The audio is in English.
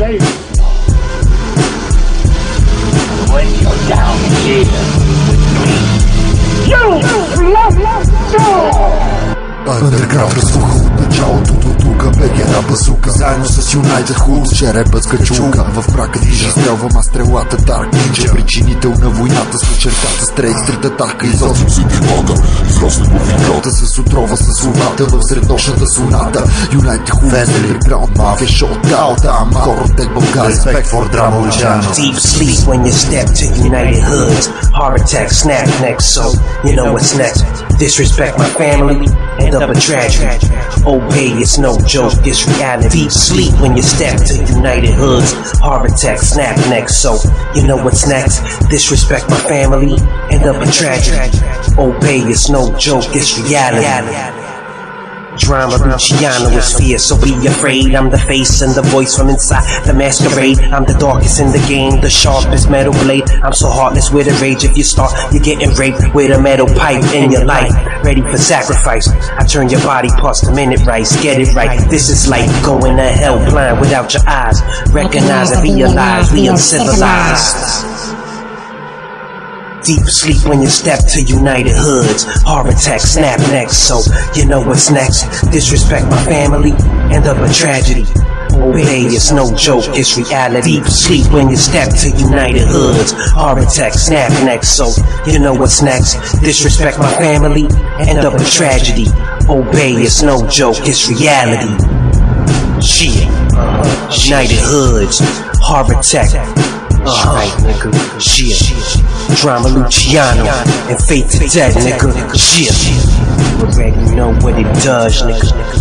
baby. When you're down here with me, you love me. Underground разруху началото до тука БГ базука. Заедно с Юнайтед Худ черепът с качулка В мрака движа стрелвам аз стрелата Дарк Нинджа Причинител на войната с чертата Стрейт стрит атака Изосим си пилота Израснах в игрота с отрова с словата В среднощната соната Юнайтед Худ Underground мафия шоут-аут Ама Хоротек България Respect for drama Luciano Deep sleep when you step to United Hoods. Heart attack, snap next, so you know what's next. Disrespect my family, end up a tragedy. Obey, it's no joke, it's reality. Deep sleep when you step to United Hoods. Heart attack, snap next, so you know what's next. Disrespect my family, end up a tragedy. Obey, it's no joke, it's reality. Drama Luciano is fierce, so be afraid. I'm the face and the voice from inside the masquerade. I'm the darkest in the game, the sharpest metal blade. I'm so heartless with a rage. If you start, you're getting raped with a metal pipe in your life. Ready for sacrifice. I turn your body parts to minute rice. Get it right. This is like going to hell blind without your eyes. Recognize and realize we uncivilized. Deep sleep when you step to United Hoods. Heart attack, snap next, so you know what's next. Disrespect my family, end up a tragedy. Obey, it's no joke, it's reality. Deep sleep when you step to United Hoods. Heart attack, snap next, so you know what's next. Disrespect my family, end up a tragedy. Obey, it's no joke, it's reality. Shit. United Hoods. Heart attack. Uh-huh. nigga. Shit. Drama Luciano and Faith to Dead, nigga. Shit. Already know what it does, nigga.